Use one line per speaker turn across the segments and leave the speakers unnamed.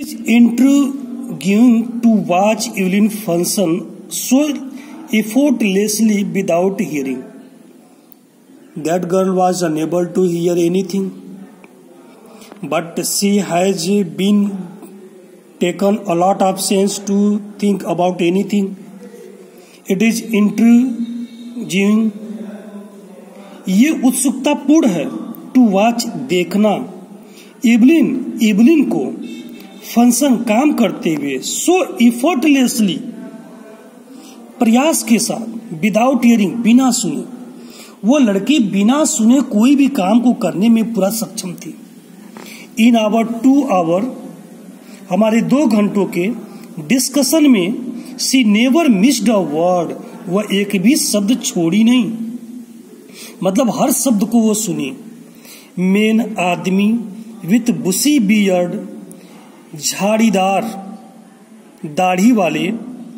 is intriguing to watch Evelyn function so effortlessly without hearing. That girl was unable to hear anything, but she has been taken a lot of sense to think about anything. It is intriguing. ये उत्सुकतापूर्ण है to watch देखना इबलिन इबलिन को function काम करते हुए सो इफर्टलेसली प्रयास के साथ विदाउट हियरिंग बिना सुने। वो लड़की बिना सुने कोई भी काम को करने में पूरा सक्षम थी। इन आवर टू आवर हमारे दो घंटों के डिस्कशन में she never missed a word वह एक भी शब्द छोड़ी नहीं। मतलब हर शब्द को वो सुनी। मेन आदमी विथ बुसी बियर्ड झाड़ीदार, दाढ़ी वाले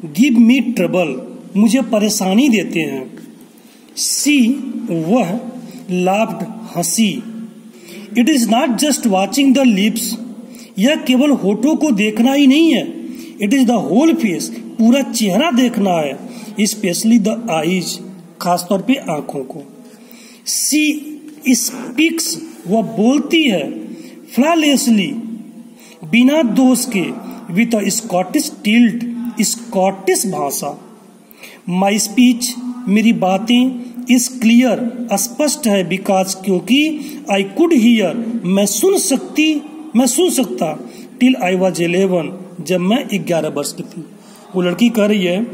गिव मी ट्रबल मुझे परेशानी देते हैं। सी वह लाफ्ड, हँसी। It is not just watching the lips यह केवल होठों को देखना ही नहीं है। It is the whole face पूरा चेहरा देखना है स्पेशली द आईज खासतौर पे आँखों को। सी स्पीक्स वह बोलती है फ्लॉलेसली बिना दोष के with a Scottish tilt Scottish भाषा। माई स्पीच मेरी बातें इस क्लियर स्पष्ट है बिकॉज़ क्योंकि आई कुड हियर मैं सुन सकती, मैं सुन सकता टिल आई वॉज़ इलेवन जब मैं ग्यारह वर्ष की थी। वो लड़की कह रही है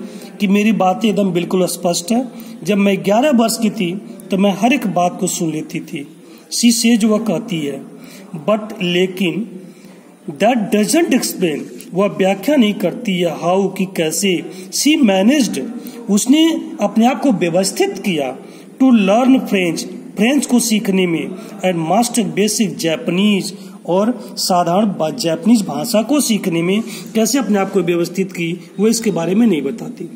कि मेरी बातें एकदम बिल्कुल स्पष्ट है। जब मैं ग्यारह वर्ष की थी तो मैं हर एक बात को सुन लेती थी। सी सेज वह कहती है बट लेकिन दैट डजेंट एक्सप्लेन वह व्याख्या नहीं करती है हाउ कि कैसे सी मैनेज्ड उसने अपने आप को व्यवस्थित किया टू लर्न फ्रेंच फ्रेंच को सीखने में एंड मास्टर बेसिक जैपनीज और साधारण जैपनीज भाषा को सीखने में कैसे अपने आप को व्यवस्थित की, वो इसके बारे में नहीं बताती।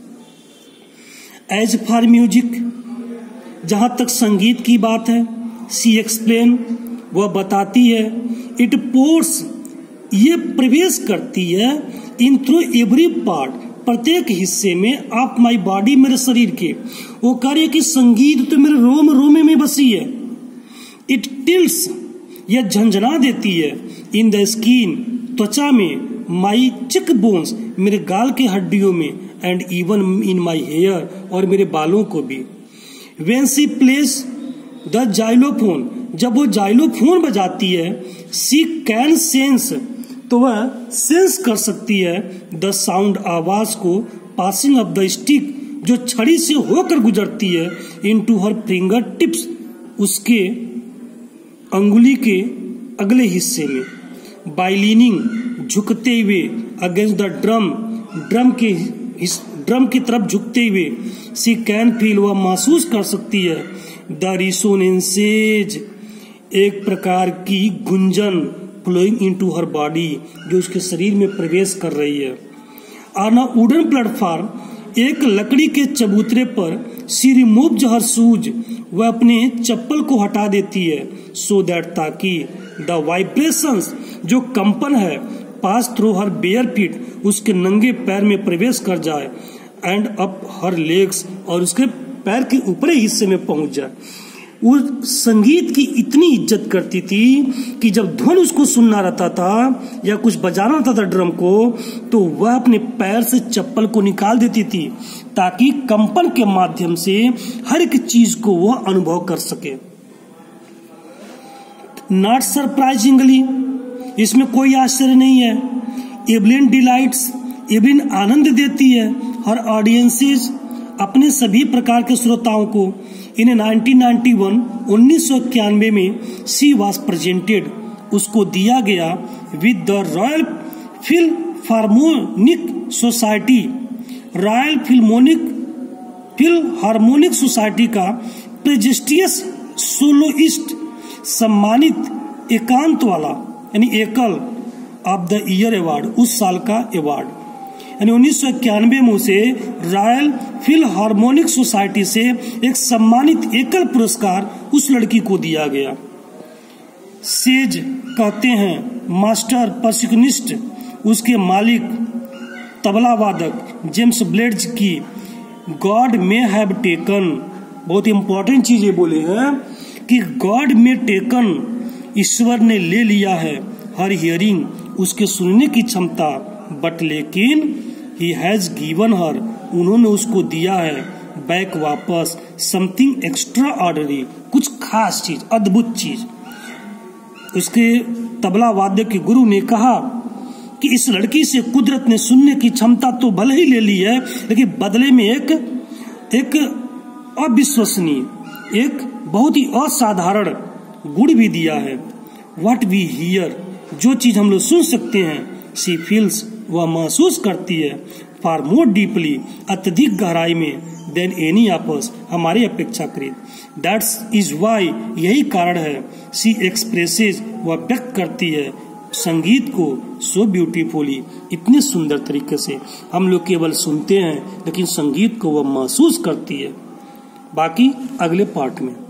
एज फॉर म्यूज़िक जहाँ तक संगीत की बात है सी एक्सप्लेन वह बताती है इट पोर्स ये प्रवेश करती है इन थ्रू एवरी पार्ट प्रत्येक हिस्से में आप माई बॉडी मेरे शरीर के। वो कार्य की संगीत तो मेरे रोम, रोमे में बसी है। इट टिल्स यह झंझना देती है। इन द स्किन त्वचा में माई चिक बोन्स मेरे गाल के हड्डियों में and even in my hair और मेरे बालों को भी। When she plays the xylophone जब वो जाइलोफोन बजाती है सी कैन सेंस तो वह सेंस कर सकती है द साउंड आवाज़ को पासिंग ऑफ़ द स्टिक जो छड़ी से होकर गुजरती है into her finger tips उसके अंगुली के अगले हिस्से में। बाइलिनिंग झुकते हुए अगेंस्ट द ड्रम ड्रम के ड्रम की तरफ़ झुकते हुए सी कैन फील वह महसूस कर सकती है। द रिसोनेंसेज एक प्रकार की गुंजन flowing into her body जो उसके शरीर में प्रवेश कर रही है। ऑन अ प्लेटफॉर्म एक लकड़ी के चबूतरे पर सी रिमूव हर सूज वह अपने चप्पल को हटा देती है सो दैट ताकि द वाइब्रेशंस जो कंपन है pass through her bare feet उसके नंगे पैर में प्रवेश कर जाए एंड अप हर लेग्स और उसके पैर के ऊपरी हिस्से में पहुँच जाए। वो संगीत की इतनी इज़्ज़त करती थी कि जब ध्वन उसको सुनना रहता था या कुछ बजाना रहता था ड्रम को तो वह अपने पैर से चप्पल को निकाल देती थी ताकि कंपन के माध्यम से हर एक चीज़ को वह अनुभव कर सके। नॉट सरप्राइजिंगली इसमें कोई आश्चर्य नहीं है। एवलिन डिलाइट्स एवलिन आनंद देती है हर ऑडियंसेस अपने सभी प्रकार के श्रोताओं को इन 1991 उन्नीस में सी वाज प्रेजेंटेड। उसको दिया गया with the royal philharmonic society. Royal philharmonic philharmonic society का प्रेजिस्टियस सोलोइस्ट, सम्मानित एकांत वाला, यानी एकल ऑफ़ द ईयर अवार्ड उस साल का अवार्ड यानी उन्नीस सौ इक्यानवे में उसे रॉयल फिल हार्मोनिक सोसाइटी से एक सम्मानित एकल पुरस्कार उस लड़की को दिया गया। सेज कहते हैं, मास्टर परसिकनिस्ट उसके मालिक तबला वादक जेम्स ब्लेड्स की, गॉड मे हैव टेकन बहुत इंपॉर्टेंट चीज़ ये बोले हैं कि गॉड मे टेकन ईश्वर ने ले लिया है, हर हियरिंग, उसके सुनने की क्षमता, बट लेकिन ही हैज़ गिवन हर उन्होंने उसको दिया है बैक वापस समथिंग एक्स्ट्रा ऑर्डनरी कुछ खास चीज़, अद्भुत चीज़। उसके तबला वाद्य के गुरु ने कहा कि इस लड़की से कुदरत ने सुनने की क्षमता तो भले ही ले ली है, लेकिन बदले में एक एक अविश्वसनीय, एक बहुत ही असाधारण गुण भी दिया है। वट वी हियर जो चीज़ हम लोग सुन सकते हैं सी फील्स वह महसूस करती है। फार मोर डीपली अत्यधिक गहराई में देन एनी आपस हमारे अपेक्षाकृत। दैट्स इज़ वाई यही कारण है। सी एक्सप्रेसेज वह व्यक्त करती है, संगीत को सो ब्यूटीफुली इतने सुंदर तरीके से। हम लोग केवल सुनते हैं, लेकिन संगीत को वह महसूस करती है। बाकी अगले पार्ट में।